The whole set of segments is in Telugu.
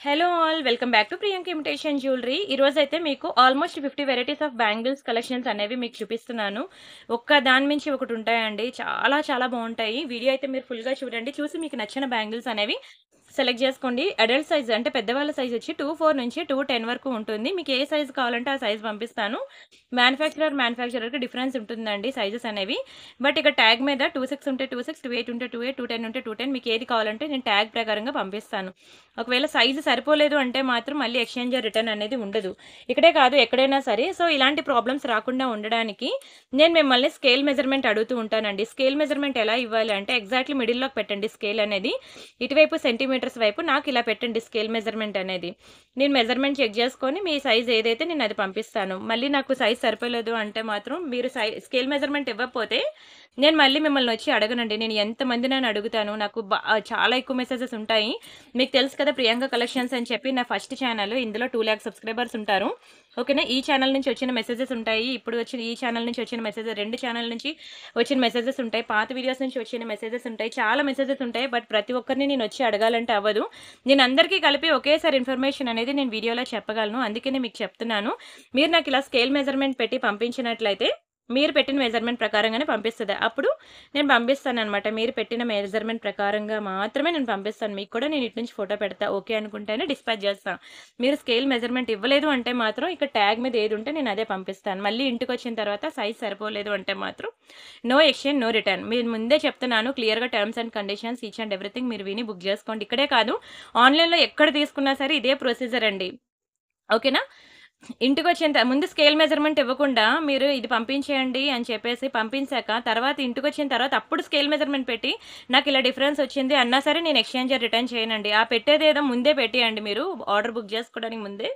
Hello all welcome back to Priyanka imitation jewellery ఈ రోజు అయితే మీకు almost fifty varieties of bangles collections అనేవి మీకు చూపిస్తున్నాను. ఒక్క దాని మించి ఒకటి ఉంటాయండి. చాలా చాలా బాగుంటాయి. వీడియో అయితే మీరు ఫుల్గా చూడండి. చూసి మీకు నచ్చిన బ్యాంగిల్స్ అనేవి సెలెక్ట్ చేసుకోండి. అడల్ట్ సైజ్ అంటే పెద్దవాళ్ళ సైజ్ వచ్చి టూ ఫోర్ నుంచి టూ టెన్ వరకు ఉంటుంది. మీకు ఏ సైజ్ కావాలంటే ఆ సైజ్ పంపిస్తాను. మ్యానుఫ్యాక్చరర్ మ్యానుఫ్యాక్చరర్కి డిఫరెన్స్ ఉంటుందండి సైజెస్ అనేవి. బట్ ఇక ట్యాగ్ మీద టూ సిక్స్ ఉంటే టూ సిక్స్ టూ ఎయిట్ ఉంటే టూ ఎయిట్ టూ టెన్ ఉంటే టూ టెన్ మీకు ఏది కావాలంటే నేను ట్యాగ్ ప్రకారంగా పంపిస్తాను. ఒకవేళ సైజు సరిపోలేదు అంటే మాత్రం మళ్ళీ ఎక్స్చేంజ్ రిటర్న్ అనేది ఉండదు. ఇక్కడే కాదు ఎక్కడైనా సరే. సో ఇలాంటి ప్రాబ్లమ్స్ రాకుండా ఉండడానికి నేను మిమ్మల్ని స్కేల్ మెజర్మెంట్ అడుగుతూ ఉంటానండి. స్కేల్ మెజర్మెంట్ ఎలా ఇవ్వాలి అంటే ఎగ్జాక్ట్లీ మిడిల్లోకి పెట్టండి స్కేల్ అనేది. ఇటువైపు సెంటీమీటర్ మీటర్స్ వైపు నాకు ఇలా పెట్టండి స్కేల్ మెజర్మెంట్ అనేది. నేను మెజర్మెంట్ చెక్ చేసుకొని మీ సైజ్ ఏదైతే నేను అది పంపిస్తాను. మళ్ళీ నాకు సైజ్ సరిపోలేదు అంటే మాత్రం మీరు సై స్కేల్ మెజర్మెంట్ ఇవ్వకపోతే నేను మళ్ళీ మిమ్మల్ని వచ్చి అడగనండి. నేను ఎంతమంది నేను అడుగుతాను. నాకు చాలా ఎక్కువ మెసేజెస్ ఉంటాయి. మీకు తెలుసు కదా ప్రియాంక కలెక్షన్స్ అని చెప్పి నా ఫస్ట్ ఛానల్. ఇందులో టూ ల్యాక్ సబ్స్క్రైబర్స్ ఉంటారు. ఓకేనా? ఈ ఛానల్ నుంచి వచ్చిన మెసేజెస్ ఉంటాయి. ఇప్పుడు వచ్చిన ఈ ఛానల్ నుంచి వచ్చిన మెసేజెస్ రెండు ఛానల్ నుంచి వచ్చిన మెసేజెస్ ఉంటాయి. పాత వీడియోస్ నుంచి వచ్చిన మెసేజెస్ ఉంటాయి. చాలా మెసేజెస్ ఉంటాయి. బట్ ప్రతి ఒక్కరిని నేను వచ్చి అడగాలంటే అవ్వదు. నేను అందరికీ కలిపి ఒకేసారి ఇన్ఫర్మేషన్ అనేది నేను వీడియోలో చెప్పగలను. అందుకనే మీకు చెప్తున్నాను. మీరు నాకు ఇలా స్కేల్ మెజర్మెంట్ పెట్టి పంపించినట్లయితే మీరు పెట్టిన మెజర్మెంట్ ప్రకారంగానే పంపిస్తుంది. అప్పుడు నేను పంపిస్తాను అనమాట మీరు పెట్టిన మెజర్మెంట్ ప్రకారంగా మాత్రమే నేను పంపిస్తాను. మీకు కూడా నేను ఇటు నుంచి ఫోటో పెడతా. ఓకే అనుకుంటేనే డిస్పాచ్ చేస్తాను మీరు స్కేల్ మెజర్మెంట్ ఇవ్వలేదు అంటే మాత్రం ఇక్కడ ట్యాగ్ మీద ఏది ఉంటే నేను అదే పంపిస్తాను. మళ్ళీ ఇంటికి వచ్చిన తర్వాత సైజ్ సరిపోలేదు అంటే మాత్రం నో ఎక్స్చేంజ్ నో రిటర్న్ మీరు ముందే చెప్తున్నాను క్లియర్గా terms and conditions each and everything మీరు విని బుక్ చేసుకోండి. ఇక్కడే కాదు ఆన్లైన్లో ఎక్కడ తీసుకున్నా సరే ఇదే ప్రొసీజర్ అండి. ఓకేనా? ఇంటికి వచ్చిన ముందు స్కేల్ మెజర్మెంట్ ఇవ్వకుండా మీరు ఇది పంపించేయండి అని చెప్పేసి పంపించాక తర్వాత ఇంటికి వచ్చిన తర్వాత అప్పుడు స్కేల్ మెజర్మెంట్ పెట్టి నాకు ఇలా డిఫరెన్స్ వచ్చింది అన్నా సరే నేను ఎక్స్చేంజ్ రిటర్న్ చేయనండి. ఆ పెట్టేది ఏదో ముందే పెట్టేయండి మీరు ఆర్డర్ బుక్ చేసుకోవడానికి ముందే.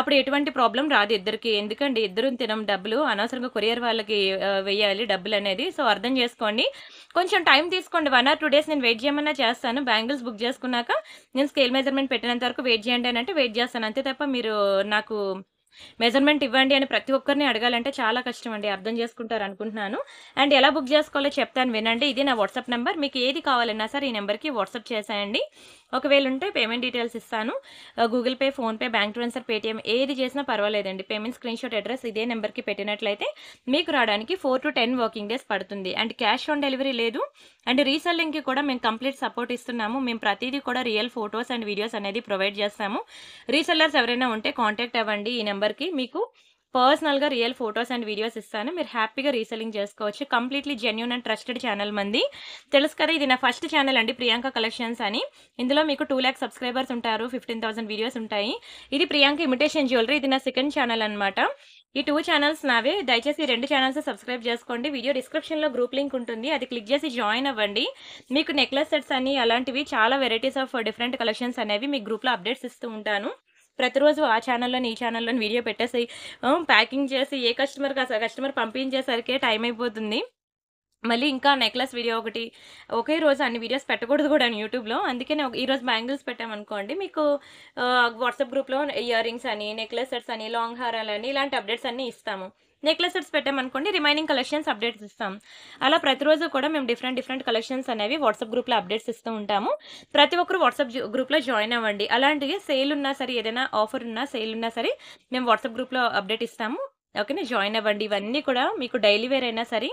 అప్పుడు ఎటువంటి ప్రాబ్లం రాదు ఇద్దరికి. ఎందుకండి? ఇద్దరు తినం డబ్బులు అనవసరంగా కొరియర్ వాళ్ళకి వెయ్యాలి డబ్బులు అనేది. సో అర్థం చేసుకోండి. కొంచెం టైం తీసుకోండి. వన్ ఆర్ టూ డేస్ నేను వెయిట్ చేయమన్నా చేస్తాను. బ్యాంగిల్స్ బుక్ చేసుకున్నాక నేను స్కేల్ మెజర్మెంట్ పెట్టినంత వరకు వెయిట్ చేయండి అని అంటే వెయిట్ చేస్తాను. అంతే తప్ప మీరు నాకు మెజర్మెంట్ ఇవ్వండి అని ప్రతి ఒక్కరిని అడగాలంటే చాలా కష్టం అండి అర్థం చేసుకుంటారు అనుకుంటున్నాను. అండ్ ఎలా బుక్ చేసుకోవాలో చెప్తాను వినండి. ఇది నా వాట్సాప్ నెంబర్. మీకు ఏది కావాలన్నా సరే ఈ నెంబర్కి వాట్సాప్ చేసేయండి. ఒకవేళ ఉంటే పేమెంట్ డీటెయిల్స్ ఇస్తాను Google pay PhonePe bank transfer Paytm ఏది చేసినా పర్వాలేదండి. పేమెంట్ స్క్రీన్ షాట్ అడ్రస్ ఇదే నెంబర్కి పెట్టినట్లయితే మీకు రావడానికి four to ten working days పడుతుంది. అండ్ క్యాష్ ఆన్ డెలివరీ లేదు. అండ్ రీసెల్లింగ్కి కూడా మేము కంప్లీట్ సపోర్ట్ ఇస్తున్నాము. మేము ప్రతిదీ కూడా రియల్ ఫొటోస్ అండ్ వీడియోస్ అనేది ప్రొవైడ్ చేస్తాము. రీసెల్లర్స్ ఎవరైనా ఉంటే కాంటాక్ట్ అవ్వండి ఈ నెంబర్కి. మీకు పర్సనల్గా రియల్ ఫొటోస్ అండ్ వీడియోస్ ఇస్తాను. మీరు హ్యాపీగా రీసెల్లింగ్ చేసుకోవచ్చు. Completely genuine and trusted channel మంది. తెలుసు కదా ఇది నా ఫస్ట్ ఛానల్ అండి ప్రియాంక కలెక్షన్స్ అని. ఇందులో మీకు టూ ల్యాక్ సబ్స్క్రైబర్స్ ఉంటారు ఫిఫ్టీన్ థౌసండ్ వీడియోస్ ఉంటాయి. ఇది ప్రియాంక ఇమిటేషన్ జ్యువెలరీ ఇది నా సెకండ్ ఛానల్ అనమాట ఈ టూ ఛానల్స్ నావే. దయచేసి రెండు ఛానల్స్ సబ్స్క్రైబ్ చేసుకోండి. వీడియో డిస్క్రిప్షన్లో గ్రూప్ లింక్ ఉంటుంది. అది క్లిక్ చేసి జాయిన్ అవ్వండి. మీకు నెక్లెస్ సెట్స్ అని అలాంటివి చాలా వెరైటీస్ ఆఫ్ డిఫరెంట్ కలెక్షన్స్ అనేవి మీ గ్రూప్లో అప్డేట్స్ ఇస్తూ ఉంటాను. ప్రతిరోజు ఆ ఛానల్లో ఈ ఛానల్లో వీడియో పెట్టేసి ప్యాకింగ్ చేసి ఏ కస్టమర్కి ఆ కస్టమర్ పంపించేసరికి టైం అయిపోతుంది. మళ్ళీ ఇంకా నెక్లెస్ వీడియో ఒకటి ఒకే రోజు అన్ని వీడియోస్ పెట్టకూడదు కూడా యూట్యూబ్లో. అందుకే నేను ఈరోజు బ్యాంగిల్స్ పెట్టామనుకోండి మీకు వాట్సాప్ గ్రూప్లో ఇయర్ రింగ్స్ అని నెక్లెస్ సెట్స్ అని లాంగ్ హారాలు అని ఇలాంటి అప్డేట్స్ అన్నీ ఇస్తాము. నెక్లెసెట్స్ పెట్టామనుకోండి రిమైనింగ్ కలెక్షన్స్ అప్డేట్స్ ఇస్తాం. అలా ప్రతిరోజు కూడా మేము డిఫరెంట్ డిఫరెంట్ కలెక్షన్స్ అనేవి వాట్సాప్ గ్రూప్లో అప్డేట్స్ ఇస్తూ ఉంటాము. ప్రతి ఒక్కరు వాట్సాప్ గ్రూప్లో జాయిన్ అవ్వండి. అలాంటివి సేల్ ఉన్నా సరే ఏదైనా ఆఫర్ ఉన్నా సేల్ ఉన్నా సరే మేము వాట్సాప్ గ్రూప్లో అప్డేట్ ఇస్తాము. ఓకేనా? జాయిన్ అవ్వండి. ఇవన్నీ కూడా మీకు డైలీ వేర్ అయినా సరే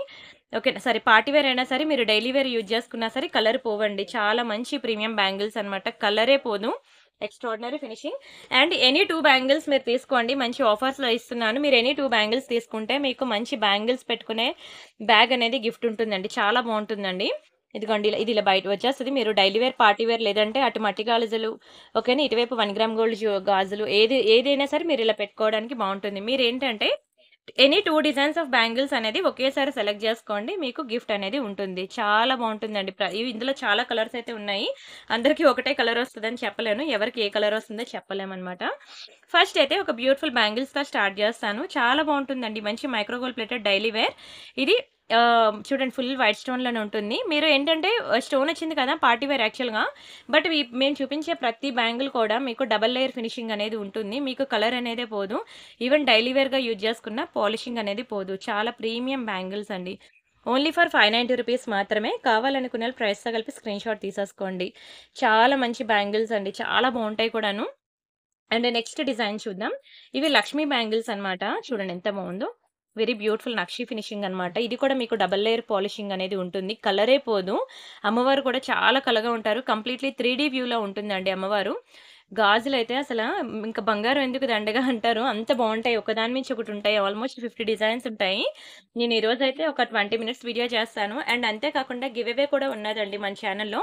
ఓకే సరే పార్టీ వేర్ అయినా సరే మీరు డైలీ వేర్ యూజ్ చేసుకున్నా సరే కలర్ పోవండి. చాలా మంచి ప్రీమియం బ్యాంగిల్స్ అనమాట కలరే పోదు. Extraordinary finishing and any two bangles మీరు తీసుకోండి. మంచి ఆఫర్స్లో ఇస్తున్నాను. మీరు ఎనీ టూ బ్యాంగిల్స్ తీసుకుంటే మీకు మంచి బ్యాంగిల్స్ పెట్టుకునే బ్యాగ్ అనేది గిఫ్ట్ ఉంటుందండి. చాలా బాగుంటుందండి. ఇదిగోండి ఇలా- ఇది ఇలా బయట వచ్చేస్తుంది. మీరు డైలీ వేర్ పార్టీ వేర్ లేదంటే అటు మట్టి గాజులు ఓకేనా? ఇటువైపు వన్ గ్రామ్ గోల్డ్ గాజులు ఏది ఏదైనా సరే మీరు ఇలా పెట్టుకోవడానికి బాగుంటుంది. మీరు ఏంటంటే any two designs of bangles అనేది ఒకేసారి సెలెక్ట్ చేసుకోండి. మీకు గిఫ్ట్ అనేది ఉంటుంది. చాలా బాగుంటుందండి. ప్ర- ఇవి ఇందులో చాలా కలర్స్ అయితే ఉన్నాయి. అందరికీ ఒకటే కలర్ వస్తుందని చెప్పలేను. ఎవరికి ఏ కలర్ వస్తుందో చెప్పలేమన్నమాట. ఫస్ట్ అయితే ఒక బ్యూటిఫుల్ బ్యాంగిల్స్తో స్టార్ట్ చేస్తాను. చాలా బాగుంటుందండి. మంచి మైక్రోగోల్ ప్లేటెడ్ డైలీ వేర్ ఇది చూడండి ఫుల్ వైట్ స్టోన్లోనే ఉంటుంది. మీరు ఏంటంటే స్టోన్ వచ్చింది కదా పార్టీ వేర్ యాక్చువల్గా బట్ మేము చూపించే ప్రతి బ్యాంగిల్ కూడా మీకు డబల్ లేయర్ ఫినిషింగ్ అనేది ఉంటుంది. మీకు కలర్ అనేదే పోదు. ఈవెన్ డైలీ వేర్గా యూజ్ చేసుకున్న పాలిషింగ్ అనేది పోదు. చాలా ప్రీమియం బ్యాంగిల్స్ అండి. Only for five ninety rupees మాత్రమే. కావాలనుకునే ప్రైస్తో కలిపి స్క్రీన్ షాట్ తీసేసుకోండి. చాలా మంచి బ్యాంగిల్స్ అండి. చాలా బాగుంటాయి కూడాను. అండ్ నెక్స్ట్ డిజైన్ చూద్దాం. ఇవి లక్ష్మీ బ్యాంగిల్స్ అనమాట చూడండి ఎంత బాగుందో. వెరీ బ్యూటిఫుల్ నక్షి ఫినిషింగ్ అనమాట ఇది కూడా మీకు డబల్ లేయర్ పాలిషింగ్ అనేది ఉంటుంది. కలరే పోదు. అమ్మవారు కూడా చాలా కలగా ఉంటారు. కంప్లీట్‌లీ 3డీ వ్యూలో ఉంటుందండి అమ్మవారు. గాజులు అయితే అసలు ఇంకా బంగారం ఎందుకు దండగా అంటారు. అంత బాగుంటాయి ఒకదాని మించి ఒకటి ఉంటాయి. ఆల్మోస్ట్ 50 డిజైన్స్ ఉంటాయి. నేను ఈరోజైతే ఒక 20 మినిట్స్ వీడియో చేస్తాను. అండ్ అంతే కాకుండా గివ్ అవే కూడా ఉన్నదండి మన ఛానల్లో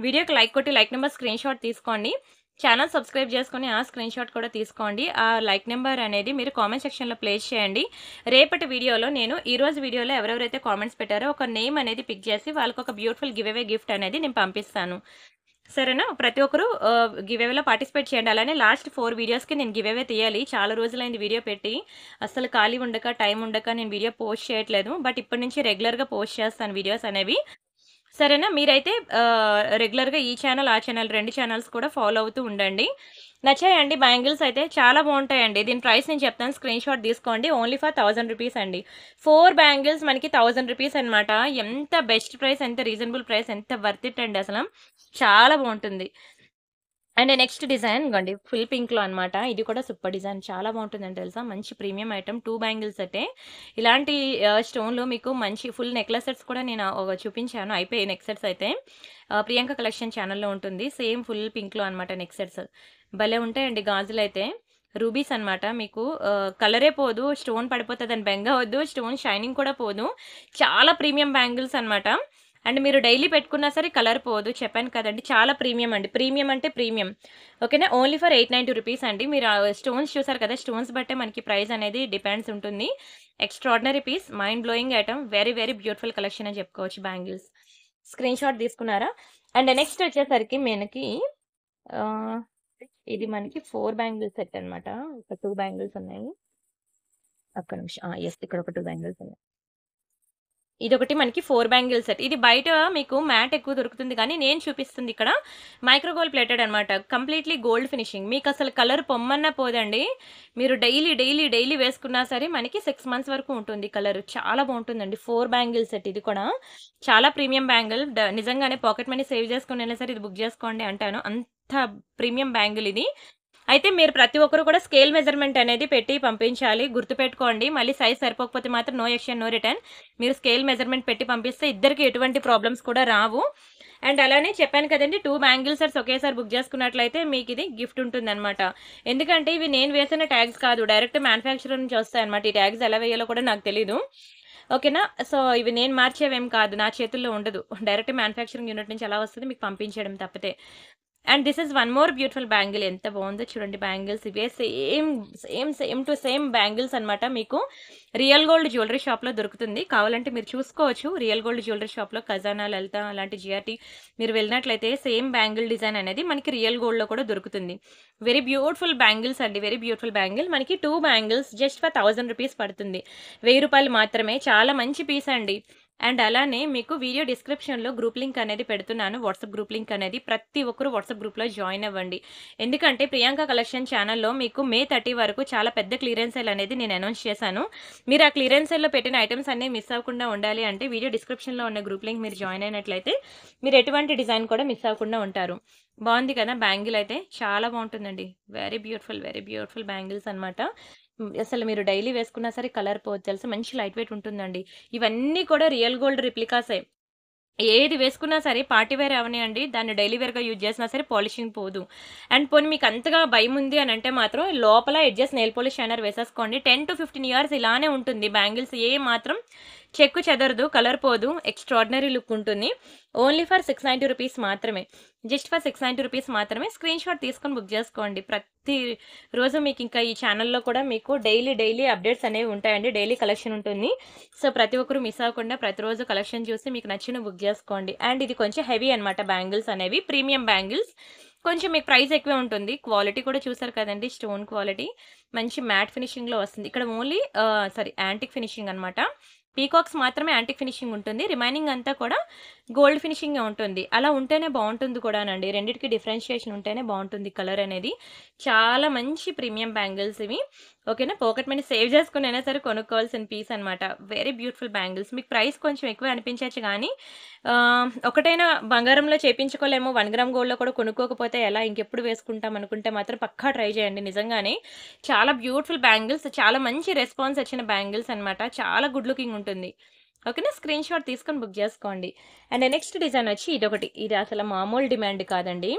వీడియోకి లైక్ కొట్టి లైక్ నంబర్ స్క్రీన్‌షాట్ తీసుకోండి. ఛానల్ సబ్స్క్రైబ్ చేసుకొని ఆ స్క్రీన్‌షాట్ కూడా తీసుకోండి. ఆ లైక్ నెంబర్ అనేది మీరు కామెంట్ సెక్షన్‌లో ప్లేస్ చేయండి. రేపటి వీడియోలో నేను ఈరోజు వీడియోలో ఎవరెవరైతే కామెంట్స్ పెట్టారో ఒక నేమ్ అనేది పిక్ చేసి వాళ్ళకొక బ్యూటిఫుల్ గివ్ అవే గిఫ్ట్ అనేది నేను పంపిస్తాను. సరేనా? ప్రతి ఒక్కరు గివ్ అవేలో పార్టిసిపేట్ చేయండి. అలానే లాస్ట్ ఫోర్ వీడియోస్‌కి నేను గివ్ అవే తీయాలి. చాలా రోజులైంది వీడియో పెట్టి. అసలు ఖాళీ ఉండక, టైం ఉండక నేను వీడియో పోస్ట్ చేయట్లేదు. బట్ ఇప్పటి నుంచి రెగ్యులర్‌గా పోస్ట్ చేస్తాను వీడియోస్ అనేవి. సరేనా? మీరైతే రెగ్యులర్‌గా ఈ ఛానల్ ఆ ఛానల్ రెండు ఛానల్స్ కూడా ఫాలో అవుతూ ఉండండి. నచ్చాయండి బ్యాంగిల్స్ అయితే చాలా బాగుంటాయండి దీని ప్రైస్ నేను చెప్తాను స్క్రీన్‌షాట్ తీసుకోండి. ఓన్లీ ఫర్ థౌజండ్ రూపీస్ అండి. ఫోర్ బ్యాంగిల్స్ మనకి థౌజండ్ రూపీస్ అన్నమాట. ఎంత బెస్ట్ ప్రైస్, ఎంత రీజనబుల్ ప్రైస్, ఎంత వర్త్ ఇట్ అండి అసలు చాలా బాగుంటుంది అండ్ నెక్స్ట్ డిజైన్ గండి ఫుల్ పింక్‌లో అనమాట ఇది కూడా సూపర్ డిజైన్ చాలా బాగుంటుందని తెలుసా? మంచి ప్రీమియం ఐటమ్ టూ బ్యాంగిల్స్ అంటే ఇలాంటి స్టోన్‌లో మీకు మంచి ఫుల్ నెక్లెస్ సెట్స్ కూడా నేను ఒక చూపించాను. అయిపోయి నెక్ సెట్స్ అయితే. ప్రియాంక కలెక్షన్ ఛానల్లో ఉంటుంది. సేమ్ ఫుల్ పింక్‌లో అనమాట నెక్ సెట్స్. భలే ఉంటాయండి గాజులు అయితే రూబీస్ అనమాట మీకు కలరే పోదు. స్టోన్ పడిపోతుంది అని బెంగ వద్దు. స్టోన్ షైనింగ్ కూడా పోదు. చాలా ప్రీమియం బ్యాంగిల్స్ అనమాట అండ్ మీరు డైలీ పెట్టుకున్నా సరే కలర్ పోదు. చెప్పాను కదండి చాలా ప్రీమియం అండి. ప్రీమియం అంటే ప్రీమియం. ఓకేనా? ఓన్లీ ఫర్ 890 రూపీస్ అండి. మీరు స్టోన్స్ చూసారు కదా! స్టోన్స్ బట్టే మనకి ప్రైస్ అనేది డిపెండ్స్ ఉంటుంది. Extraordinary piece. Mind blowing item very very beautiful collection అని చెప్పుకోవచ్చు బ్యాంగిల్స్. స్క్రీన్ షాట్ తీసుకున్నారా? అండ్ నెక్స్ట్ వచ్చేసరికి మనకి ఇది మనకి ఫోర్ బ్యాంగిల్స్ సెట్ అన్నమాట. ఒక టూ బ్యాంగిల్స్ ఉన్నాయి. ఒక్క నిమిషం. Yes yes. ఇక్కడ ఒక టూ బ్యాంగిల్స్ ఉన్నాయి. ఇదొకటి మనకి ఫోర్ బ్యాంగిల్ సెట్. ఇది బయట మీకు మ్యాట్ ఎక్కువ దొరుకుతుంది కానీ నేను చూపిస్తుంది ఇక్కడ మైక్రోగోల్డ్ ప్లేటెడ్ అనమాట కంప్లీట్‌లీ గోల్డ్ ఫినిషింగ్. మీకు అసలు కలర్ పొమ్మన్నా పోదండి. మీరు డైలీ, డైలీ, డైలీ వేసుకున్నా సరే మనకి సిక్స్ మంత్స్ వరకు ఉంటుంది కలర్. చాలా బాగుంటుందండి ఫోర్ బ్యాంగిల్ సెట్ ఇది కూడా. చాలా ప్రీమియం బ్యాంగిల్. నిజంగానే పాకెట్ మనీ సేవ్ చేసుకుని సరే ఇది బుక్ చేసుకోండి అంటాను. అంత ప్రీమియం బ్యాంగిల్ ఇది. అయితే మీరు ప్రతి ఒక్కరు కూడా స్కేల్ మెజర్‌మెంట్ అనేది పెట్టి పంపించాలి. గుర్తుపెట్టుకోండి. మళ్ళీ సైజ్ సరిపోకపోతే మాత్రం నో ఎక్షన్ నో రిటర్న్. మీరు స్కేల్ మెజర్‌మెంట్ పెట్టి పంపిస్తే ఇద్దరికీ ఎటువంటి ప్రాబ్లమ్స్ కూడా రావు. అండ్ అలానే చెప్పాను కదండి టూ బ్యాంగిల్ సెట్స్ ఒకేసారి బుక్ చేసుకున్నట్లయితే మీకు ఇది గిఫ్ట్ ఉంటుందన్నమాట. ఎందుకంటే ఇవి నేను వేసిన ట్యాగ్స్ కాదు. డైరెక్ట్ మ్యానుఫ్యాక్చరర్ నుంచి వస్తాయన్నమాట. ఈ ట్యాగ్స్ ఎలా వేయాలో కూడా నాకు తెలీదు. ఓకేనా? సో, ఇవి నేను మార్చేవేం కాదు. నా చేతుల్లో ఉండదు. డైరెక్ట్ మ్యానుఫ్యాక్చరింగ్ యూనిట్ నుంచి ఎలా వస్తుంది మీకు పంపించడం తప్పితే. And this is one more beautiful bangle. ఎంత బాగుందో చూడండి బ్యాంగిల్స్. ఇవే same, same, same to same bangles అన్నమాట. మీకు రియల్ గోల్డ్ జ్యువెలరీ షాప్‌లో దొరుకుతుంది. కావాలంటే మీరు చూసుకోవచ్చు. రియల్ గోల్డ్ జ్యువెలరీ షాప్‌లో ఖజానా, లలిత అలాంటి జిఆర్‌టీ మీరు వెళ్ళినట్లయితే సేమ్ బ్యాంగిల్ డిజైన్ అనేది మనకి రియల్ గోల్డ్‌లో కూడా దొరుకుతుంది. వెరీ బ్యూటిఫుల్ బ్యాంగిల్స్ అండి. Very beautiful bangle. మనకి two bangles just for thousand rupees పడుతుంది. వెయ్యి రూపాయలు మాత్రమే. చాలా మంచి పీస్ అండి. అండ్ అలానే మీకు వీడియో డిస్క్రిప్షన్‌లో గ్రూప్ లింక్ అనేది పెడుతున్నాను. వాట్సాప్ గ్రూప్ లింక్ అనేది. ప్రతి ఒక్కరు వాట్సాప్ గ్రూప్‌లో జాయిన్ అవ్వండి. ఎందుకంటే ప్రియాంక కలెక్షన్ ఛానల్లో మీకు మే 30 వరకు చాలా పెద్ద క్లియరెన్స్ సేల్ అనేది నేను అనౌన్స్ చేశాను. మీరు ఆ క్లియరెన్స్ సేల్‌లో పెట్టిన ఐటమ్స్ అన్నీ మిస్ అవ్వకుండా ఉండాలి అంటే వీడియో డిస్క్రిప్షన్‌లో ఉన్న గ్రూప్ లింక్ మీరు జాయిన్ అయినట్లయితే మీరు ఎటువంటి డిజైన్ కూడా మిస్ అవ్వకుండా ఉంటారు. బాగుంది కదా! బ్యాంగిల్ అయితే చాలా బాగుంటుందండి very beautiful, very beautiful bangles అనమాట అసలు మీరు డైలీ వేసుకున్నా సరే కలర్ పోవచ్చు తెలుసు మంచి లైట్ వెయిట్ ఉంటుందండి. ఇవన్నీ కూడా రియల్ గోల్డ్ రిప్లికాసే. ఏది వేసుకున్నా సరే పార్టీ వేర్ అవ్వనియండి. దాన్ని డైలీ వేర్‌గా యూజ్ చేసినా సరే పాలిషింగ్ పోదు. అండ్ పోనీ మీకు అంతగా భయం ఉంది అని అంటే మాత్రం లోపల ఎడ్జెస్ నెయిల్ పాలిష్ షైనర్ వేసేసుకోండి. 10-15 ఇయర్స్ ఇలానే ఉంటుంది బ్యాంగిల్స్. ఏ మాత్రం చెక్కు చెదరదు. కలర్ పోదు. ఎక్స్ట్రాడినరీ లుక్ ఉంటుంది. ఓన్లీ ఫర్ 690 రూపీస్ మాత్రమే. జస్ట్ ఫర్ 690 రూపీస్ మాత్రమే. స్క్రీన్‌షాట్ తీసుకొని బుక్ చేసుకోండి. ప్రతి రోజు మీకు ఇంకా ఈ ఛానల్లో కూడా మీకు డైలీ, డైలీ అప్డేట్స్ అనేవి ఉంటాయండి. డైలీ కలెక్షన్ ఉంటుంది. సో, ప్రతి ఒక్కరు మిస్ అవ్వకుండా ప్రతిరోజు కలెక్షన్ చూసి మీకు నచ్చినవి బుక్ చేసుకోండి. అండ్ ఇది కొంచెం హెవీ అనమాట బ్యాంగిల్స్ అనేవి. Premium bangles. కొంచెం మీకు ప్రైస్ ఎక్కువే ఉంటుంది. క్వాలిటీ కూడా చూసారు కదండి స్టోన్ క్వాలిటీ. మంచి మ్యాట్ ఫినిషింగ్‌లో వస్తుంది. ఇక్కడ ఓన్లీ సారీ యాంటిక్ ఫినిషింగ్ అనమాట పీకాక్స్ మాత్రమే యాంటిక్ ఫినిషింగ్ ఉంటుంది. రిమైనింగ్ అంతా కూడా గోల్డ్ ఫినిషింగ్ ఉంటుంది. అలా ఉంటేనే బాగుంటుంది కూడానండి. రెండిటికి డిఫరెన్షియేషన్ ఉంటేనే బాగుంటుంది కలర్ అనేది. చాలా మంచి ప్రీమియం బ్యాంగిల్స్ ఇవి. ఓకేనా. పాకెట్ మనీ సేవ్ చేసుకొనైనా సరే కొనుక్కోవాల్సిన పీస్ అనమాట. Very beautiful bangles. మీకు ప్రైస్ కొంచెం ఎక్కువ అనిపించవచ్చు కానీ ఒకటైనా బంగారంలో చేయించుకోలేము వన్ గ్రామ్ గోల్డ్‌లో కూడా కొనుక్కోకపోతే ఎలా ఇంకెప్పుడు వేసుకుంటాం అనుకుంటే మాత్రం పక్కా ట్రై చేయండి నిజంగానే. చాలా బ్యూటిఫుల్ బ్యాంగిల్స్. చాలా మంచి రెస్పాన్స్ వచ్చిన బ్యాంగిల్స్ అనమాట. చాలా గుడ్ లుకింగ్ ఉంటుంది. ఓకేనా. స్క్రీన్ షాట్ తీసుకొని బుక్ చేసుకోండి. అండ్ నెక్స్ట్ డిజైన్ వచ్చి ఇదొకటి. ఇది అసలు మామూలు డిమాండ్ కాదండి.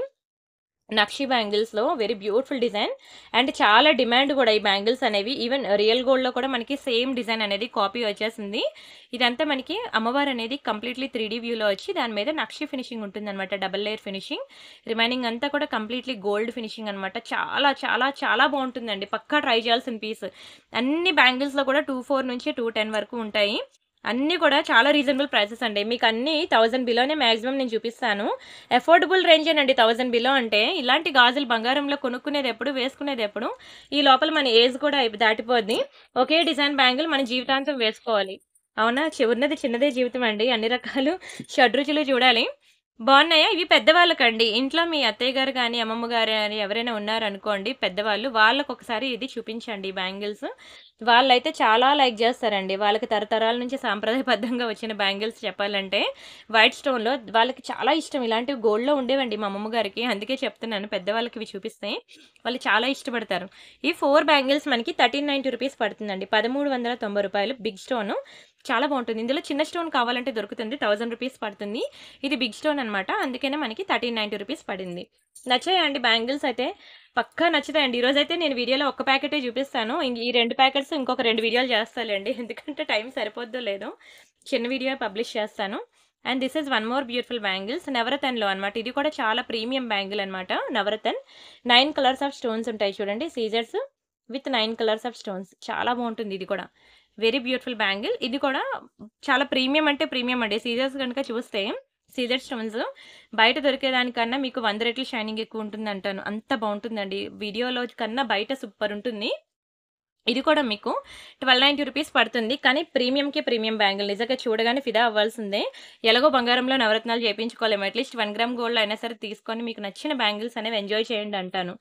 నక్షి బ్యాంగిల్స్‌లో వెరీ బ్యూటిఫుల్ డిజైన్. అండ్ చాలా డిమాండ్ కూడా ఈ బ్యాంగిల్స్ అనేవి. ఈవెన్ రియల్ గోల్డ్‌లో కూడా మనకి సేమ్ డిజైన్ అనేది కాపీ వచ్చేసింది. ఇదంతా మనకి అమ్మవారు అనేది కంప్లీట్‌లీ 3డీ వ్యూలో వచ్చి దాని మీద నక్షి ఫినిషింగ్ ఉంటుందన్నమాట డబల్ లేయర్ ఫినిషింగ్. రిమైనింగ్ అంతా కూడా కంప్లీట్‌లీ గోల్డ్ ఫినిషింగ్ అనమాట. చాలా చాలా చాలా బాగుంటుందండి పక్కా ట్రై చేయాల్సిన పీస్. అన్ని బ్యాంగిల్స్‌లో కూడా 24 నుంచి 210 వరకు ఉంటాయి. అన్నీ కూడా చాలా రీజనబుల్ ప్రైసెస్ అండి. మీకు అన్నీ థౌజండ్ బిలోనే మ్యాక్సిమం నేను చూపిస్తాను. అఫోర్డబుల్ రేంజేనండి 1000 బిలో అంటే. ఇలాంటి గాజులు బంగారంలో కొనుక్కునేది ఎప్పుడు వేసుకునేది ఎప్పుడు ఈ లోపల మన ఏజ్ కూడా దాటిపోద్ది. ఒకే డిజైన్ బ్యాంగిల్ మన జీవితాంతం వేసుకోవాలి. అవునా? చి ఉన్నది చిన్నదే జీవితం అండి. అన్ని రకాలు షడ్రుచులు చూడాలి. బాగున్నాయా ఇవి పెద్దవాళ్ళకండి. ఇంట్లో మీ అత్తయ్య గారు కానీ అమ్మమ్మ గారు కానీ ఎవరైనా ఉన్నారనుకోండి పెద్దవాళ్ళు. వాళ్ళకు ఒకసారి ఇది చూపించండి బ్యాంగిల్స్. వాళ్ళైతే చాలా లైక్ చేస్తారండి. వాళ్ళకి తరతరాల నుంచి సాంప్రదాయబద్ధంగా వచ్చిన బ్యాంగిల్స్ చెప్పాలంటే. వైట్ స్టోన్‌లో వాళ్ళకి చాలా ఇష్టం. ఇలాంటివి గోల్డ్‌లో ఉండేవండి మా అమ్మమ్మ గారికి. అందుకే చెప్తున్నాను పెద్దవాళ్ళకి ఇవి చూపిస్తే వాళ్ళు చాలా ఇష్టపడతారు. ఈ ఫోర్ బ్యాంగిల్స్ మనకి 1390 రూపీస్ పడుతుందండి. రూ. 1390 బిగ్ స్టోను. చాలా బాగుంటుంది ఇందులో చిన్న స్టోన్ కావాలంటే దొరుకుతుంది. థౌజండ్ రూపీస్ పడుతుంది. ఇది బిగ్ స్టోన్ అనమాట. అందుకనే మనకి 1390 రూపీస్ పడింది. నచ్చాయండి బ్యాంగిల్స్ అయితే? పక్కా నచ్చుతాయండి. ఈరోజైతే నేను వీడియోలో ఒక ప్యాకెటే చూపిస్తాను. ఈ రెండు ప్యాకెట్స్ ఇంకొక రెండు వీడియోలు చేస్తాలండి ఎందుకంటే టైం సరిపోద్దో లేదో. చిన్న వీడియో పబ్లిష్ చేస్తాను. And this is one more beautiful bangles. నవరతన్లో అనమాట. ఇది కూడా చాలా ప్రీమియం బ్యాంగిల్ అనమాట. Navratan nine colours of stones ఉంటాయి చూడండి. Scissors with nine colours of stones. చాలా బాగుంటుంది ఇది కూడా. Very beautiful bangle. ఇది కూడా చాలా ప్రీమియం అంటే ప్రీమియం అండి. సీజర్స్ గనుక చూస్తే సీజర్ స్టోన్స్ బయట దొరికేదానికన్నా మీకు వంద రెట్లు షైనింగ్ ఎక్కువ ఉంటుంది అంటాను అంత బాగుంటుందండి వీడియోలో కన్నా బయట సూపర్ ఉంటుంది. ఇది కూడా మీకు 1290 రూపీస్ పడుతుంది. కానీ ప్రీమియంకి ప్రీమియం బ్యాంగిల్. నిజంగా చూడగానే ఫిదా అవ్వాల్సిందే. ఎలాగో బంగారంలో నవరత్నాలు చేయించుకోలేము అట్‌లీస్ట్ వన్ గ్రామ్ గోల్డ్‌లో అయినా సరే తీసుకొని మీకు నచ్చిన బ్యాంగిల్స్ అనేవి ఎంజాయ్ చేయండి అంటాను.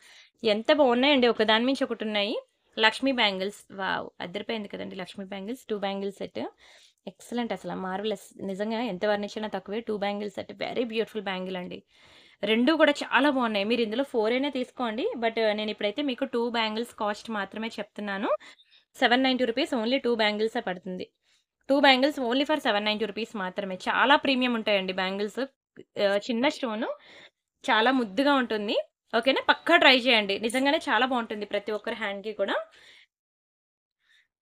ఎంత బాగున్నాయండి ఒకదాని మించి ఒకటున్నాయి. లక్ష్మీ బ్యాంగిల్స్. వావ్! అద్దరిపోయింది కదండి Lakshmi bangles. Two bangles set. Excellent అసలు మార్వెలస్. నిజంగా ఎంత వర్ణించినా తక్కువే. టూ బ్యాంగిల్స్ అంటే వెరీ బ్యూటిఫుల్ బ్యాంగిల్ అండి. రెండు కూడా చాలా బాగున్నాయి మీరు ఇందులో ఫోర్ అయినా తీసుకోండి. బట్ నేను ఇప్పుడైతే మీకు టూ బ్యాంగిల్స్ కాస్ట్ మాత్రమే చెప్తున్నాను. 790 రూపీస్ ఓన్లీ టూ బ్యాంగిల్సే పడుతుంది. Two bangles only for 790 rupees మాత్రమే. చాలా ప్రీమియం ఉంటాయండి బ్యాంగిల్స్. చిన్న స్టోను. చాలా ముద్దుగా ఉంటుంది. ఓకేనా. పక్కా ట్రై చేయండి. నిజంగానే చాలా బాగుంటుంది ప్రతి ఒక్కరి హ్యాండ్‌కి కూడా.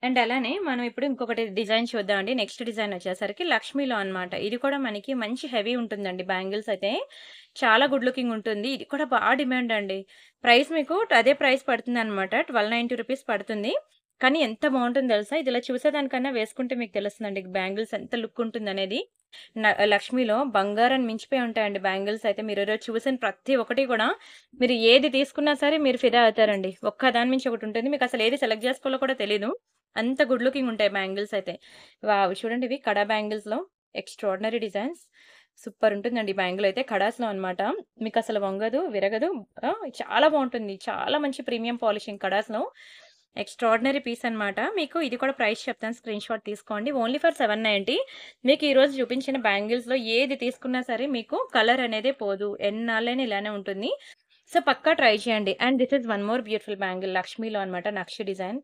అండ్ అలానే మనం ఇప్పుడు ఇంకొకటి డిజైన్ చూద్దామండి. నెక్స్ట్ డిజైన్ వచ్చేసరికి లక్ష్మీలో అనమాట. ఇది కూడా మనకి మంచి హెవీ ఉంటుందండి బ్యాంగిల్స్ అయితే. చాలా గుడ్ లుకింగ్ ఉంటుంది. ఇది కూడా బాగా డిమాండ్ అండి. ప్రైస్ మీకు అదే ప్రైస్ పడుతుంది అన్నమాట ట్వెల్వ్ నైంటీ రూపీస్ పడుతుంది. కానీ ఎంత బాగుంటుంది తెలుసా? ఇది ఇలా చూసేదానికన్నా వేసుకుంటే మీకు తెలుస్తుందండి బ్యాంగిల్స్ ఎంత లుక్ ఉంటుంది అనేది లక్ష్మీలో బంగారం మించిపోయి ఉంటాయండి బ్యాంగిల్స్ అయితే. మీరు ఈరోజు చూసిన ప్రతి ఒక్కటి కూడా మీరు ఏది తీసుకున్నా సరే మీరు ఫిదా అవుతారండి. ఒక్క దాని మించి ఒకటి ఉంటుంది. మీకు అసలు ఏది సెలెక్ట్ చేసుకోవాలో కూడా తెలీదు. అంత గుడ్ లుకింగ్ ఉంటాయి బ్యాంగిల్స్ అయితే. వావ్! చూడండి ఇవి కడా బ్యాంగిల్స్‌లో ఎక్స్ట్రాడినరీ డిజైన్స్. సూపర్ ఉంటుందండి బ్యాంగిల్ అయితే. కడాస్‌లో అనమాట. మీకు అసలు వంగదు, విరగదు. చాలా బాగుంటుంది చాలా మంచి ప్రీమియం పాలిషింగ్ కడాస్‌లో. ఎక్స్ట్రాడినరీ పీస్ అనమాట. మీకు ఇది కూడా ప్రైస్ చెప్తాను స్క్రీన్ షాట్ తీసుకోండి. ఓన్లీ ఫర్ 790 మీకు ఈరోజు చూపించిన బ్యాంగిల్స్‌లో ఏది తీసుకున్నా సరే మీకు కలర్ అనేదే పోదు. ఎన్నాళ్ళైనా ఇలానే ఉంటుంది. సో, పక్కా ట్రై చేయండి. And this is one more beautiful bangle లక్ష్మీలో అనమాట. నక్షి డిజైన్.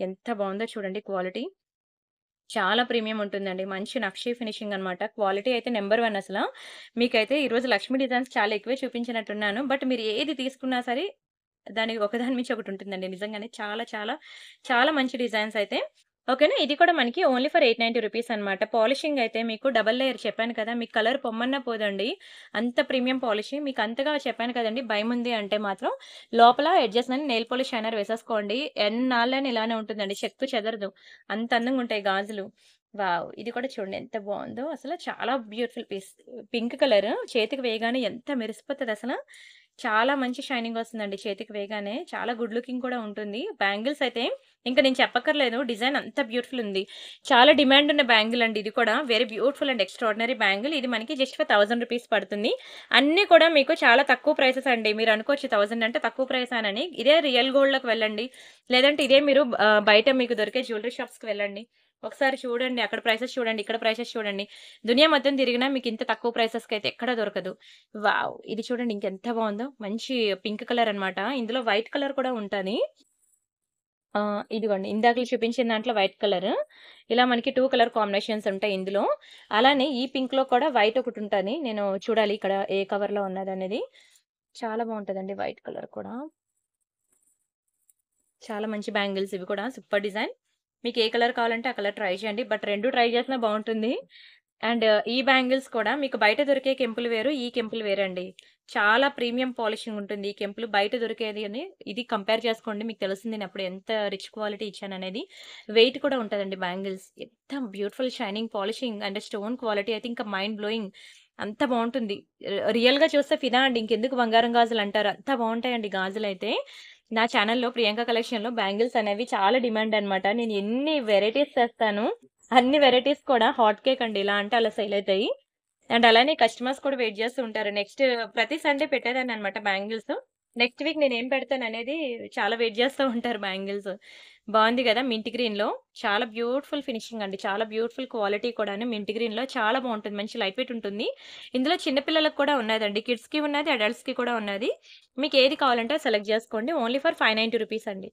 ఎంత బాగుందో చూడండి క్వాలిటీ. చాలా ప్రీమియం ఉంటుందండి. మంచి నక్షి ఫినిషింగ్ అనమాట. క్వాలిటీ అయితే నెంబర్ వన్ అసలు మీకైతే ఈరోజు లక్ష్మీ డిజైన్స్ చాలా ఎక్కువే చూపించినట్టున్నాను. బట్ మీరు ఏది తీసుకున్నా సరే దానికి ఒకదాని మించి ఒకటి ఉంటుందండి. నిజంగానే చాలా చాలా చాలా మంచి డిజైన్స్ అయితే. ఓకేనా. ఇది కూడా మనకి ఓన్లీ ఫర్ 890 రూపీస్ అనమాట. పాలిషింగ్ అయితే మీకు డబల్ లేయర్ చెప్పాను కదా! మీకు కలర్ పొమ్మన్నా పోదండి. అంత ప్రీమియం పాలిషింగ్. మీకు అంతగా చెప్పాను కదండి భయం ఉంది అంటే మాత్రం లోపల ఎడ్జెస్ అని నెయిల్ పాలిష్ షైనర్ వేసేసుకోండి. ఎన్నాళ్ళని ఇలానే ఉంటుందండి. చెక్కు చెదరదు. అంత అందంగా ఉంటాయి గాజులు. వావ్! ఇది కూడా చూడండి ఎంత బాగుందో అసలు చాలా బ్యూటిఫుల్ పీస్. పింక్ కలర్ చేతికి వేయగానే ఎంత మెరిసిపోతుంది అసలు చాలా మంచి షైనింగ్ వస్తుందండి చేతికి వేగానే చాలా గుడ్ లుకింగ్ కూడా ఉంటుంది. బ్యాంగిల్స్ అయితే ఇంకా నేను చెప్పక్కర్లేదు. డిజైన్ అంత బ్యూటిఫుల్ ఉంది. చాలా డిమాండ్ ఉన్న బ్యాంగిల్ అండి ఇది కూడా. Very beautiful and extraordinary bangle. ఇది మనకి జస్ట్ ఫర్ థౌసండ్ రూపీస్ పడుతుంది. అన్నీ కూడా మీకు చాలా తక్కువ ప్రైసెస్ అండి. మీరు అనుకోవచ్చు థౌసండ్ అంటే తక్కువ ప్రైసేనని. ఇదే రియల్ గోల్డ్‌లోకి వెళ్ళండి. లేదంటే ఇదే మీరు బయట మీకు దొరికే జ్యువెలరీ షాప్స్‌కి వెళ్ళండి. ఒకసారి చూడండి. అక్కడ ప్రైసెస్ చూడండి. ఇక్కడ ప్రైసెస్ చూడండి. దునియా మొత్తం తిరిగినా మీకు ఇంత తక్కువ ప్రైసెస్‌కైతే ఎక్కడ దొరకదు. వావ్! ఇది చూడండి ఇంకెంత బాగుందో మంచి పింక్ కలర్ అన్నమాట. ఇందులో వైట్ కలర్ కూడా ఉంటుంది ఇదిగోండి. ఇందాకలు చూపించిన దాంట్లో వైట్ కలర్. ఇలా మనకి టూ కలర్ కాంబినేషన్స్ ఉంటాయి ఇందులో. అలానే ఈ పింక్‌లో కూడా వైట్ ఒకటి ఉంటుంది నేను చూడాలి ఇక్కడ ఏ కవర్‌లో ఉన్నదనేది. చాలా బాగుంటుందండి వైట్ కలర్ కూడా. చాలా మంచి బ్యాంగిల్స్ ఇవి కూడా సూపర్ డిజైన్. మీకు ఏ కలర్ కావాలంటే ఆ కలర్ ట్రై చేయండి. బట్ రెండు ట్రై చేసినా బాగుంటుంది అండ్ ఈ బ్యాంగిల్స్ కూడా మీకు బయట దొరికే కెంపులు వేరు, ఈ కెంపులు వేరండి. చాలా ప్రీమియం పాలిషింగ్ ఉంటుంది. ఈ కెంపులు బయట దొరికేది అని ఇది కంపేర్ చేసుకోండి. మీకు తెలిసింది నేను అప్పుడు ఎంత రిచ్ క్వాలిటీ ఇచ్చాననేది. వెయిట్ కూడా ఉంటుందండి బ్యాంగిల్స్. ఎంత beautiful shining polishing and stone quality అయితే ఇంకా మైండ్ బ్లోయింగ్. అంత బాగుంటుంది రియల్‌గా చూస్తే ఫిదా అండి. ఇంకెందుకు బంగారం గాజులు అంటారు అంత బాగుంటాయండి గాజులు అయితే నా ఛానల్లో ప్రియాంక కలెక్షన్‌లో బ్యాంగిల్స్ అనేవి చాలా డిమాండ్ అనమాట నేను ఎన్ని వెరైటీస్ చేస్తాను. అన్ని వెరైటీస్ కూడా హాట్ కేక్ అండి. ఇలా అంటే అలా సేల్ అవుతాయి అండ్ అలానే కస్టమర్స్ కూడా వెయిట్ చేస్తూ ఉంటారు. నెక్స్ట్ ప్రతి సండే పెట్టేదాన్ని అనమాట బ్యాంగిల్స్. నెక్స్ట్ వీక్ నేనేం పెడతాననేది చాలా వెయిట్ చేస్తూ ఉంటారు బ్యాంగిల్స్. బాగుంది కదా మింట్ గ్రీన్‌లో చాలా బ్యూటిఫుల్ ఫినిషింగ్ అండి. చాలా బ్యూటిఫుల్ క్వాలిటీ కూడాను మింట్ గ్రీన్‌లో చాలా బాగుంటుంది మంచి లైట్ వెయిట్ ఉంటుంది. ఇందులో చిన్న పిల్లలకి కూడా ఉన్నదండి. కిడ్స్‌కి ఉన్నది, అడల్ట్స్‌కి కూడా ఉన్నది. మీకు ఏది కావాలంటే సెలెక్ట్ చేసుకోండి. ఓన్లీ ఫర్ రూ. 590 అండి.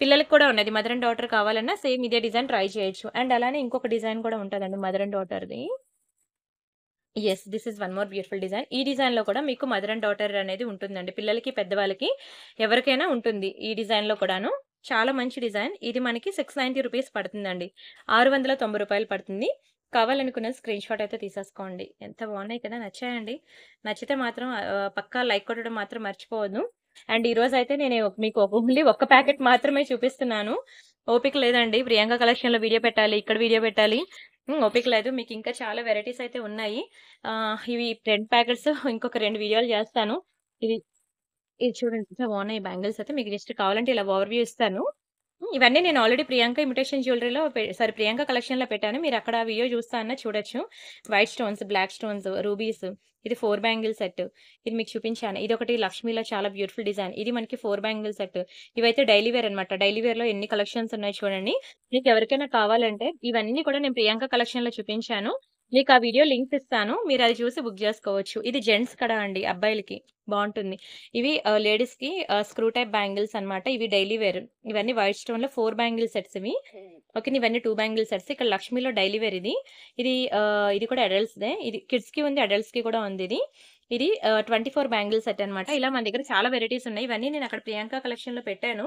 పిల్లలకు కూడా ఉన్నది. మదర్ అండ్ డాటర్ కావాలన్నా సేమ్ ఇదే డిజైన్ ట్రై చేయొచ్చు. అండ్ అలానే ఇంకొక డిజైన్ కూడా ఉంటుందండి mother and డాటర్‌ది. Yes this is one more beautiful design. ఈ డిజైన్‌లో కూడా మీకు మదర్ అండ్ డాటర్ అనేది ఉంటుందండి. పిల్లలకి, పెద్దవాళ్ళకి ఎవరికైనా ఉంటుంది. ఈ డిజైన్‌లో కూడాను. చాలా మంచి డిజైన్. ఇది మనకి సిక్స్ నైంటీ రూపీస్ పడుతుందండి. ఆరు వందల తొంభై రూపాయలు పడుతుంది. కావాలనుకున్న స్క్రీన్ షాట్ అయితే తీసేసుకోండి. ఎంత బాగున్నాయి కదా! నచ్చాయండి. నచ్చితే మాత్రం పక్కా లైక్ కొట్టడం మాత్రం మర్చిపోవద్దు. అండ్ ఈరోజు అయితే నేను మీకు ఓన్లీ ఒక్క ప్యాకెట్ మాత్రమే చూపిస్తున్నాను. ఓపిక లేదండి. ప్రియాంక కలెక్షన్‌లో వీడియో పెట్టాలి. ఇక్కడ వీడియో పెట్టాలి. ఓపిక లేదు. మీకు ఇంకా చాలా వెరైటీస్ అయితే ఉన్నాయి. ఇవి 10 ప్యాకెట్స్ ఇంకొక రెండు వీడియోలు చేస్తాను. ఇది ఇది చూడండి ఎంత బాగున్నాయి బ్యాంగిల్స్ అయితే మీకు జస్ట్ కావాలంటే ఇలా ఓవర్‌వ్యూ ఇస్తాను. ఇవన్నీ నేను ఆల్రెడీ ప్రియాంక ఇమిటేషన్ జ్యువెలరీలో సారీ ప్రియాంక కలెక్షన్‌లో పెట్టాను. మీరు అక్కడ వీడియో చూస్తా అన్న చూడొచ్చు. White stones, black stones, rubies ఇది ఫోర్ బ్యాంగిల్ సెట్. ఇది మీకు చూపించాను. ఇది ఒకటి లక్ష్మీలో చాలా బ్యూటిఫుల్ డిజైన్. ఇది మనకి ఫోర్ బ్యాంగిల్ సెట్. ఇవైతే డైలీ వేర్ అన్నమాట. డైలీ వేర్‌లో ఎన్ని కలెక్షన్స్ ఉన్నాయి చూడండి. మీకు ఎవరికైనా కావాలంటే ఇవన్నీ కూడా నేను ప్రియాంక కలెక్షన్‌లో చూపించాను. మీకు ఆ వీడియో లింక్ ఇస్తాను. మీరు అది చూసి బుక్ చేసుకోవచ్చు. ఇది జెంట్స్ కడా అండి అబ్బాయిలకి బావుంటుంది. ఇవి లేడీస్‌కి స్క్రూ టైప్ బ్యాంగిల్స్ అన్నమాట. ఇవి డైలీ వేర్. ఇవన్నీ వైట్ స్టోన్‌లో 4 బ్యాంగిల్ సెట్స్ ఇవి. ఓకేనా. ఇవన్నీ 2 బ్యాంగిల్ సెట్స్. ఇక్కడ లక్ష్మీలో డైలీ వేర్ ఇది. ఇది ఇది కూడా అడల్ట్స్‌దే. ఇది కిడ్స్‌కి ఉంది, అడల్ట్స్‌కి కూడా ఉంది ఇది. ఇది ట్వంటీ ఫోర్ బ్యాంగిల్ సెట్ అనమాట ఇలా మన దగ్గర చాలా వెరైటీస్ ఉన్నాయి. ఇవన్నీ నేను అక్కడ ప్రియాంక కలెక్షన్‌లో పెట్టాను.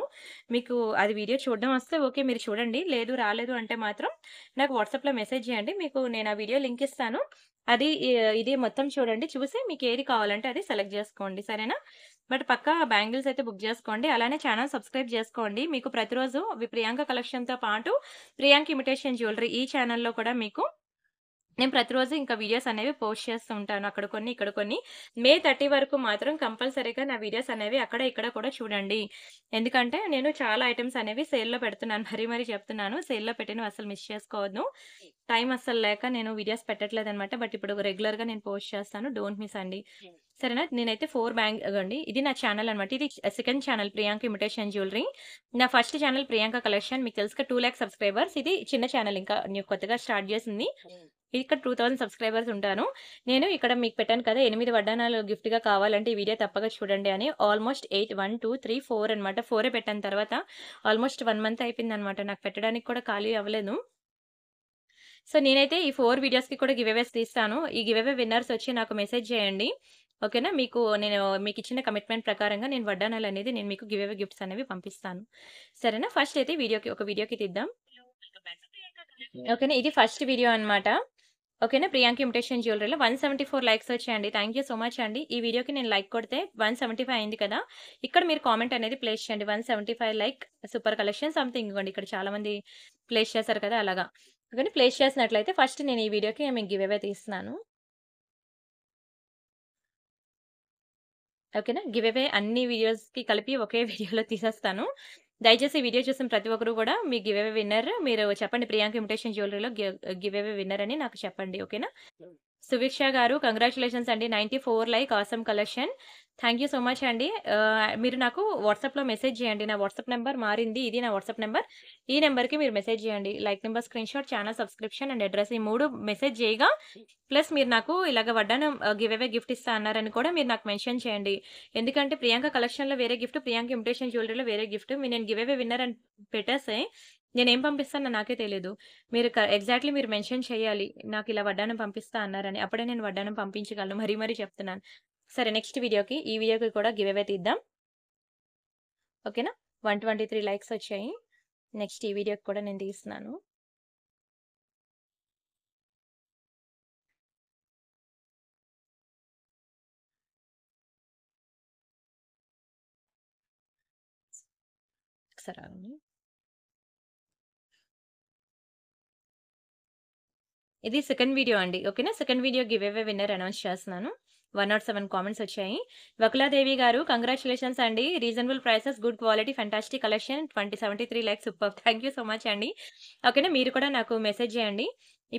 మీకు అది వీడియో చూడడం వస్తే ఓకే. మీరు చూడండి. లేదు రాలేదు అంటే మాత్రం నాకు వాట్సాప్‌లో మెసేజ్ చేయండి. మీకు నేను ఆ వీడియో లింక్ ఇస్తాను. అది ఇది మొత్తం చూడండి. చూసి మీకు ఏది కావాలంటే అది సెలెక్ట్ చేసుకోండి. సరేనా? బట్ పక్కా బ్యాంగిల్స్ అయితే బుక్ చేసుకోండి. అలానే ఛానల్ సబ్స్క్రైబ్ చేసుకోండి. మీకు ప్రతిరోజు ప్రియాంక కలెక్షన్‌తో పాటు ప్రియాంక ఇమిటేషన్ జ్యువెలరీ ఈ ఛానల్లో కూడా మీకు నేను ప్రతిరోజు ఇంకా వీడియోస్ అనేవి పోస్ట్ చేస్తూ ఉంటాను. అక్కడ కొన్ని, ఇక్కడ కొన్ని. మే 30 వరకు మాత్రం కంపల్సరీగా నా వీడియోస్ అనేవి అక్కడ, ఇక్కడ కూడా చూడండి. ఎందుకంటే నేను చాలా ఐటమ్స్ అనేవి సేల్‌లో పెడుతున్నాను. మరీ మరీ చెప్తున్నాను. సేల్‌లో పెట్టిన అసలు మిస్ చేసుకోవద్దు. టైం అస్సలు లేక నేను వీడియోస్ పెట్టట్లేదన్నమాట. బట్ ఇప్పుడు రెగ్యులర్‌గా నేను పోస్ట్ చేస్తాను. డోంట్ మిస్ అండి. సరేనా? నేనైతే 4 బ్యాంగ్ అగోండి ఇది నా ఛానెల్ అన్నమాట. ఇది second channel Priyanka imitation jewellery. నా ఫస్ట్ ఛానెల్ ప్రియాంక కలెక్షన్ మీకు తెలుసుగా 2,00,000 సబ్స్క్రైబర్స్. ఇది చిన్న ఛానెల్ ఇంకా కొత్తగా స్టార్ట్ చేసింది. ఇక్కడ 2000 సబ్స్క్రైబర్స్ ఉంటాను. నేను ఇక్కడ మీకు పెట్టాను కదా! 8 వడ్డాణాలు గిఫ్ట్‌గా కావాలంటే ఈ వీడియో తప్పక చూడండి అని ఆల్మోస్ట్ 8 1, 2, 3, 4 అన్నమాట. 4 పెట్టాను తర్వాత ఆల్మోస్ట్ 1 మంత్ అయిపోయిందన్నమాట. నాకు పెట్టడానికి కూడా ఖాళీ అవ్వలేదు. సో, నేనైతే ఈ ఫోర్ వీడియోస్‌కి కూడా గివేవేస్ తీస్తాను. ఈ గివేవే విన్నర్స్ వచ్చి నాకు మెసేజ్ చేయండి. ఓకేనా? మీకు నేను మీకు ఇచ్చిన కమిట్మెంట్ ప్రకారంగా నేను వడ్డాణాలనేది నేను మీకు గివేవే గిఫ్ట్స్ అనేవి పంపిస్తాను. సరేనా? ఫస్ట్ అయితే వీడియోకి ఒక వీడియోకి తీద్దాం. ఓకేనా? ఇది ఫస్ట్ వీడియో అన్నమాట. ఓకేనా? ప్రియాంక ఇమిటేషన్ జ్యువెల్లరీలో 174 లైక్స్ వచ్చాయండి. థ్యాంక్ యూ సో మచ్ అండి. ఈ వీడియోకి నేను లైక్ కొడితే 175 అయింది కదా! ఇక్కడ మీరు కామెంట్ అనేది ప్లేస్ చేయండి. 175 లైక్ సూపర్ కలెక్షన్ సంథింగ్ ఇవ్వండి ఇక్కడ చాలా మంది ప్లేస్ చేశారు కదా! అలాగా. కానీ ప్లేస్ చేసినట్లయితే ఫస్ట్ నేను ఈ వీడియోకి మీకు గివ్ అవే తీస్తున్నాను. ఓకేనా? గివ్ అవే అన్ని వీడియోస్‌కి కలిపి ఒకే వీడియోలో తీసేస్తాను. దయచేసి వీడియో చూసిన ప్రతి ఒక్కరు కూడా మీ గివ్ అవే విన్నర్ మీరు చెప్పండి ప్రియాంక ఇమిటేషన్ జ్యువెలరీలో గివ్ అవే విన్నర్ అని నాకు చెప్పండి. ఓకేనా? సువీక్ష గారు కంగ్రాచులేషన్స్ అండి. 94 like awesome collection. Thank you so much అండి. మీరు నాకు వాట్సాప్‌లో మెసేజ్ చేయండి. నా వాట్సాప్ నెంబర్ మారింది. ఇది నా వాట్సాప్ నెంబర్ ఈ నెంబర్కి మీరు మెసేజ్ చేయండి. Like number, screenshot, channel subscription and address ఈ మూడు మెసేజ్ చేయగా ప్లస్ మీరు నాకు ఇలాగ వడ్డానం గివ్ అవే గిఫ్ట్ ఇస్తా అన్నారని కూడా మీరు నాకు మెన్షన్ చేయండి. ఎందుకంటే ప్రియాంక కలెక్షన్‌లో వేరే గిఫ్ట్, ప్రియాంక ఇమిటేషన్ జ్యువెలరీలో వేరే గిఫ్ట్. మీరు నేను గివ్ అవే విన్నర్ అని పెట్టేస్తే నేనేం పంపిస్తానో నాకే తెలియదు మీరు ఎగ్జాక్ట్‌లీ మీరు మెన్షన్ చేయాలి. నాకు ఇలా వడ్డానం పంపిస్తా అన్నారని. అప్పుడే నేను వడ్డానం పంపించగలను. మరీ మరీ చెప్తున్నాను. సరే నెక్స్ట్ వీడియోకి ఈ వీడియోకి కూడా గివ్ అవే తీద్దాం. ఓకేనా? 123 లైక్స్ వచ్చాయి. నెక్స్ట్ ఈ వీడియోకి కూడా నేను తీస్తున్నాను. ఒకసారి ఇది సెకండ్ వీడియో అండి. ఓకేనా? Second video giveaway winner announce చేస్తున్నాను. 107 కామెంట్స్ వచ్చాయి. వకులాదేవి గారు కంగ్రాచులేషన్స్ అండి. Reasonable prices, good quality, fantastic collection twenty seventy three lakhs super thank you so much అండి. ఓకేనా? మీరు కూడా నాకు మెసేజ్ చేయండి.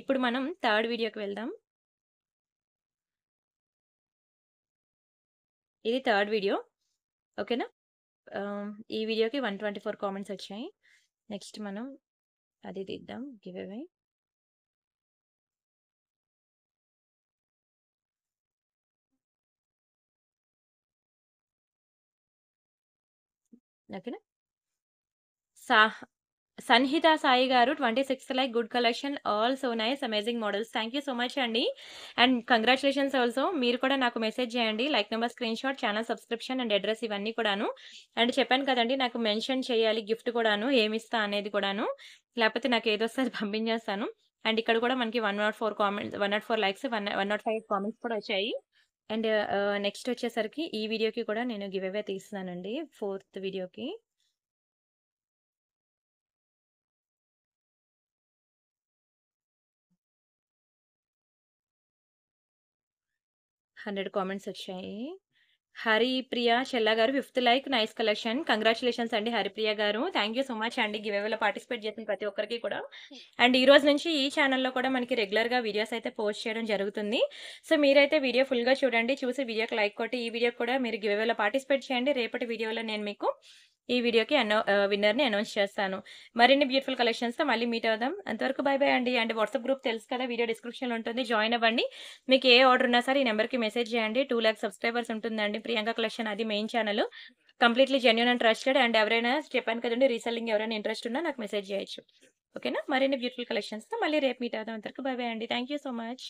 ఇప్పుడు మనం థర్డ్ వీడియోకి వెళ్దాం. ఇది థర్డ్ వీడియో. ఓకేనా? ఈ వీడియోకి 124 కామెంట్స్ వచ్చాయి. నెక్స్ట్ మనం అది తీద్దాం గివ్ అవే. ఓకేనా? సా సన్హిత సాయి గారు 26థ్ like good collection all so nice amazing models. Thank you so much అండి. And congratulations also. మీరు కూడా నాకు మెసేజ్ చేయండి. Like number, screenshot, channel subscription and address ఇవన్నీ కూడాను. అండ్ చెప్పాను కదండీ నాకు మెన్షన్ చేయాలి గిఫ్ట్ కూడాను. ఏమిస్తా అనేది కూడాను. లేకపోతే నాకు ఏదో అది పంపించేస్తాను. అండ్ ఇక్కడ కూడా మనకి 104 కామెంట్స్ 104 లైక్స్, వన్ 105 కామెంట్స్ కూడా వచ్చాయి. అండ్ నెక్స్ట్ వచ్చేసరికి ఈ వీడియోకి కూడా నేను గివ్ అవే తీస్తున్నానండి. ఫోర్త్ వీడియోకి. 100 కామెంట్స్ వచ్చాయి. హరిప్రియ చెల్లా గారు fifth like nice collection. Congratulations అండి హరిప్రియ గారు. థ్యాంక్ యూ సో మచ్ అండి. గివ్ పార్టిసిపేట్ చేసిన ప్రతి ఒక్కరికి కూడా. అండ్ ఈ రోజు నుంచి ఈ ఛానల్లో కూడా మనకి రెగ్యులర్‌గా వీడియోస్ అయితే పోస్ట్ చేయడం జరుగుతుంది. సో మీరైతే వీడియో ఫుల్‌గా చూడండి. చూసి వీడియోకి లైక్ కొట్టి ఈ వీడియో కూడా మీరు గివ్ పార్టిసిపేట్ చేయండి. రేపటి వీడియోలో నేను మీకు ఈ వీడియోకి అనౌ విన్నర్‌ని అనౌన్స్ చేస్తాను. మరిన్ని బ్యూటిఫుల్ కలెక్షన్స్‌తో మళ్ళీ మీట్ అవుదాం. అంతవరకు బై బై అండి. అండ్ వాట్సాప్ గ్రూప్ తెలుసు కదా! వీడియో డిస్క్రిప్షన్‌లో ఉంటుంది. జాయిన్ అవ్వండి. మీకు ఏ ఆర్డర్ ఉన్నా సరే ఈ నెంబర్కి మెసేజ్ చేయండి. టూ ల్యాక్ సబ్స్క్రైబర్స్ ఉంటుందండి. ప్రియాంక కలెక్షన్ అది main channel. Completely genuine and trusted and ఎవరైనా చెప్పాను కదండి రీసెల్లింగ్ ఎవరైనా ఇంట్రెస్ట్ ఉన్నా నాకు మెసేజ్ చేయొచ్చు. ఓకేనా? మరిన్ని బ్యూటిఫుల్ కలెక్షన్స్‌తో మళ్ళీ రేపు మీట్ అవుదాం. అంతవరకు బై బై అండి. Thank you so much.